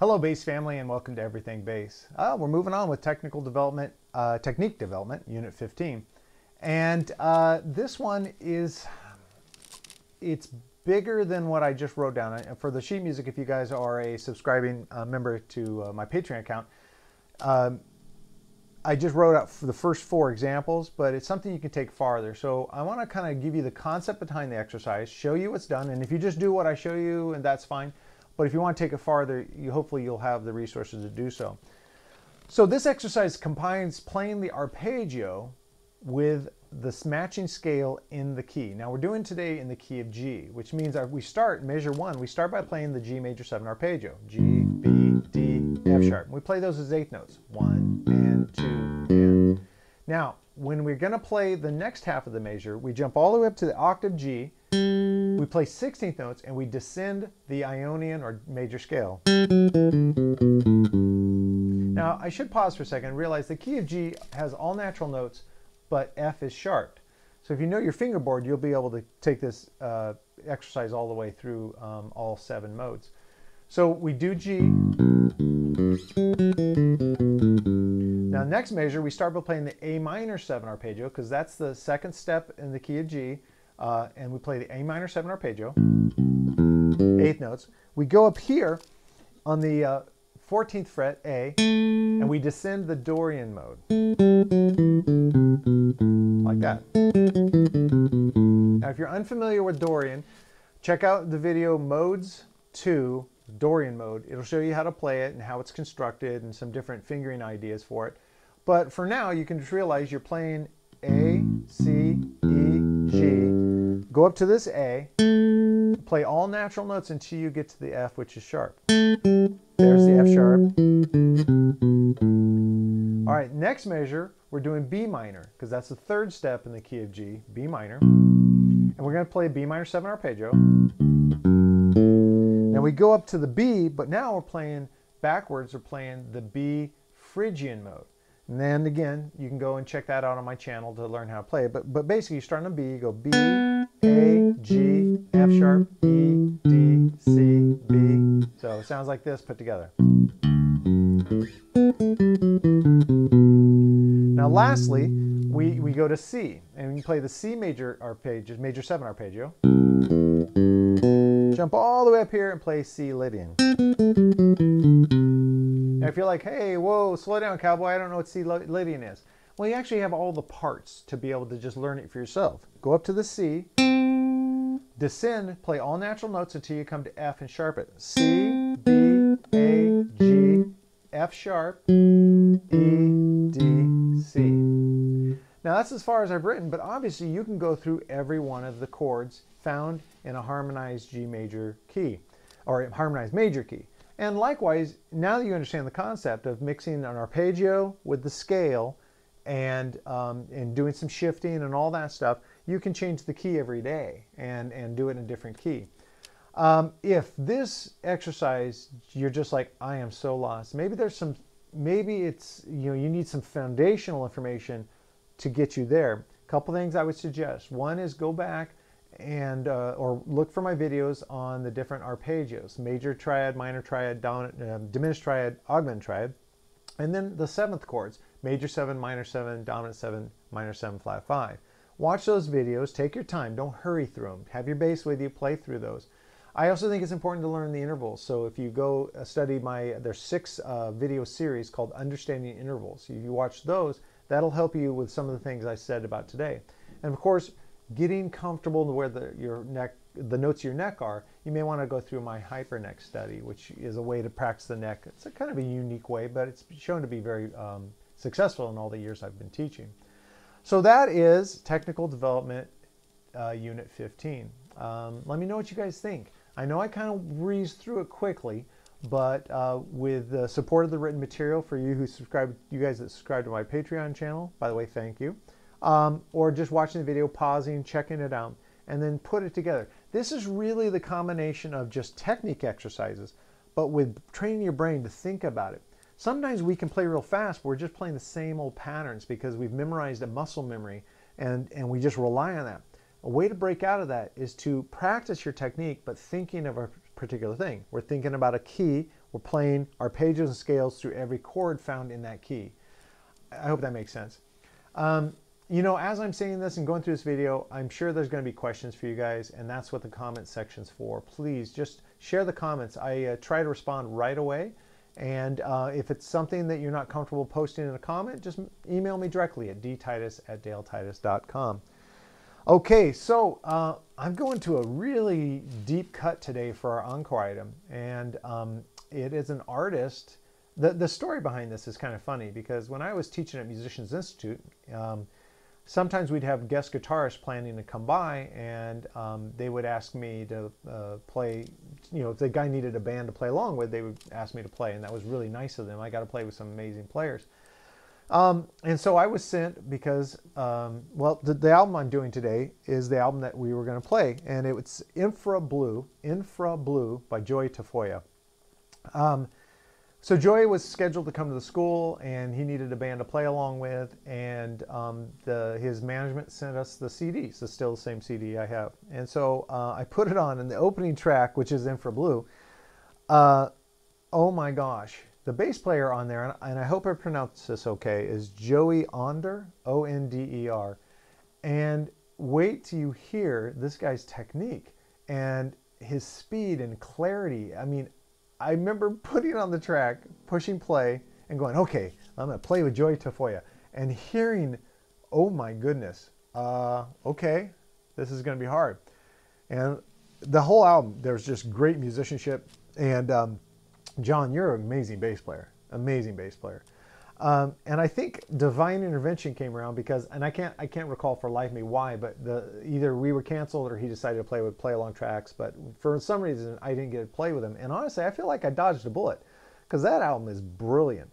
Hello, bass family, and welcome to Everything Bass. Uh, we're moving on with technical development, uh, technique development, Unit 15, and uh, this one is it's bigger than what I just wrote down. For the sheet music, if you guys are a subscribing uh, member to uh, my Patreon account, um, I just wrote out the first four examples, but it's something you can take farther. So I want to kind of give you the concept behind the exercise, show you what's done, and if you just do what I show you, and that's fine. But if you want to take it farther, you hopefully you'll have the resources to do so. So this exercise combines playing the arpeggio with the matching scale in the key. Now we're doing today in the key of G, which means we start, measure one, we start by playing the G major 7 arpeggio. G, B, D, F sharp. We play those as eighth notes. One and two and. Now, when we're going to play the next half of the measure, we jump all the way up to the octave G, we play 16th notes, and we descend the Ionian or major scale. Now, I should pause for a second and realize the key of G has all natural notes, but F is sharp. So if you know your fingerboard, you'll be able to take this uh, exercise all the way through um, all seven modes. So we do G. Now next measure, we start by playing the A minor 7 arpeggio because that's the second step in the key of G. Uh, and we play the A minor 7 arpeggio, eighth notes. We go up here on the uh, 14th fret, A, and we descend the Dorian mode. Like that. Now, if you're unfamiliar with Dorian, check out the video Modes 2, Dorian mode. It'll show you how to play it and how it's constructed and some different fingering ideas for it. But for now, you can just realize you're playing A, C, E. Go up to this A, play all natural notes until you get to the F, which is sharp. There's the F sharp. All right, next measure, we're doing B minor, because that's the third step in the key of G, B minor. And we're going to play B minor 7 arpeggio. Now we go up to the B, but now we're playing backwards, we're playing the B Phrygian mode. And then again, you can go and check that out on my channel to learn how to play it. But, but basically, you start on B, you go B, A, G, F sharp, E, D, C, B. So it sounds like this put together. Now lastly, we, we go to C, and we play the C major arpeggio, major 7 arpeggio. Jump all the way up here and play C Lydian. Now, if you're like, hey, whoa, slow down, cowboy, I don't know what C Lydian is. Well, you actually have all the parts to be able to just learn it for yourself. Go up to the C, descend, play all natural notes until you come to F and sharp it. C, B, A, G, F sharp, E, D, C. Now that's as far as I've written, but obviously you can go through every one of the chords found in a harmonized G major key, or harmonized major key. And likewise, now that you understand the concept of mixing an arpeggio with the scale and, um, and doing some shifting and all that stuff, you can change the key every day and, and do it in a different key. Um, if this exercise, you're just like, I am so lost, maybe there's some, maybe it's, you know, you need some foundational information to get you there. A couple things I would suggest. One is go back and uh, or look for my videos on the different arpeggios major triad minor triad dominant uh, diminished triad augmented triad and then the seventh chords major 7 minor 7 dominant 7 minor 7 flat 5 watch those videos take your time don't hurry through them have your bass with you play through those I also think it's important to learn the intervals. So if you go uh, study my, there's six uh, video series called Understanding Intervals. If you watch those, that'll help you with some of the things I said about today. And of course, getting comfortable where the, your neck, the notes of your neck are, you may want to go through my hyper neck study, which is a way to practice the neck. It's a kind of a unique way, but it's shown to be very um, successful in all the years I've been teaching. So that is Technical Development uh, Unit 15. Um, let me know what you guys think. I know I kind of breezed through it quickly, but uh, with the support of the written material for you who subscribe, you guys that subscribe to my Patreon channel, by the way, thank you um, or just watching the video, pausing, checking it out, and then put it together. This is really the combination of just technique exercises, but with training your brain to think about it. Sometimes we can play real fast, but we're just playing the same old patterns because we've memorized a muscle memory and, and we just rely on that. A way to break out of that is to practice your technique, but thinking of a particular thing. We're thinking about a key, we're playing arpeggios and scales through every chord found in that key. I hope that makes sense. Um, you know, as I'm saying this and going through this video, I'm sure there's going to be questions for you guys, and that's what the comment section's for. Please just share the comments. I uh, try to respond right away. And uh, if it's something that you're not comfortable posting in a comment, just email me directly at dtitus at daletitus.com. Okay, so uh, I'm going to a really deep cut today for our encore item. And um, it is an artist. The, the story behind this is kind of funny because when I was teaching at Musicians Institute, um, sometimes we'd have guest guitarists planning to come by and um, they would ask me to uh, play you know if the guy needed a band to play along with they would ask me to play and that was really nice of them. I got to play with some amazing players. Um, and so i was sent because um, well the, the, album i'm doing today is the album that we were going to play and it was infra blue infra blue by joey tafolla. Um, so Joey was scheduled to come to the school, and he needed a band to play along with. And um, the, his management sent us the CDs. It's still the same CD I have. And so uh, I put it on, and the opening track, which is Infra Blue, uh, oh my gosh, the bass player on there, and I hope I pronounce this okay, is Joey Onder, O N D E R. And wait till you hear this guy's technique and his speed and clarity. I mean, I remember putting on the track, pushing play, and going, okay, I'm going to play with Joey Tafolla. And hearing, oh my goodness, uh, okay, this is going to be hard. And the whole album, there's just great musicianship. And um, John, you're an amazing bass player, amazing bass player. Um, and I think divine intervention came around because, and I can't, I can't recall for life me why, but the either we were canceled or he decided to play with play along tracks. But for some reason, I didn't get to play with him. And honestly, I feel like I dodged a bullet because that album is brilliant.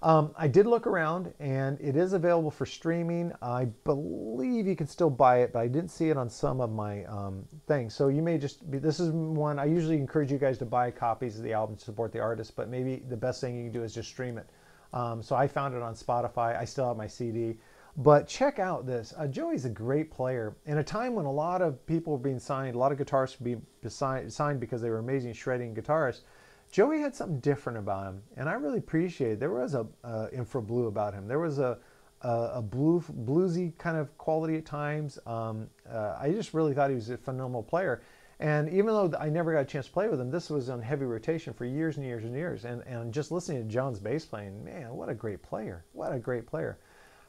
Um, I did look around, and it is available for streaming. I believe you can still buy it, but I didn't see it on some of my um, things. So you may just be, this is one I usually encourage you guys to buy copies of the album to support the artist, but maybe the best thing you can do is just stream it. Um, so I found it on Spotify. I still have my CD. But check out this. Uh, Joey's a great player. In a time when a lot of people were being signed, a lot of guitarists were being signed because they were amazing shredding guitarists, Joey had something different about him. And I really appreciate There was a uh, infra blue about him. There was a, a, a blue, bluesy kind of quality at times. Um, uh, I just really thought he was a phenomenal player. And even though I never got a chance to play with him, this was on heavy rotation for years and years and years. And, and just listening to John's bass playing, man, what a great player. What a great player.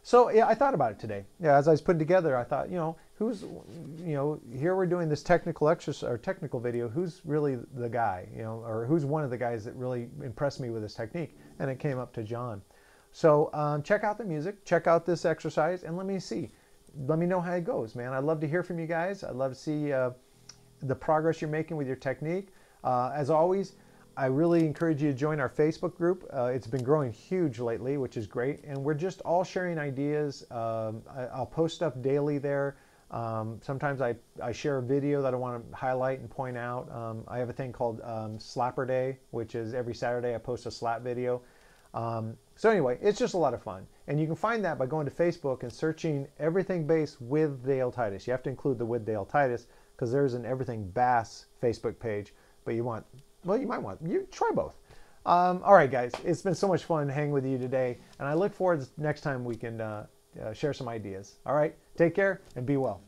So yeah, I thought about it today. Yeah, as I was putting together, I thought, you know, who's, you know, here we're doing this technical exercise or technical video. Who's really the guy, you know, or who's one of the guys that really impressed me with his technique? And it came up to John. So um, check out the music, check out this exercise, and let me see. Let me know how it goes, man. I'd love to hear from you guys. I'd love to see. Uh, the progress you're making with your technique. Uh, as always, I really encourage you to join our Facebook group. Uh, it's been growing huge lately, which is great. And we're just all sharing ideas. Um, I, will post stuff daily there. Um, sometimes I, I share a video that I want to highlight and point out. Um, I have a thing called um, Slapper Day, which is every Saturday I post a slap video. Um, so anyway, it's just a lot of fun. And you can find that by going to Facebook and searching Everything Bass with Dale Titus. You have to include the with Dale Titus because there's an Everything Bass Facebook page, but you want, well, you might want, you try both. Um, all right, guys, it's been so much fun hanging with you today, and I look forward to next time we can uh, uh, share some ideas. All right, take care and be well.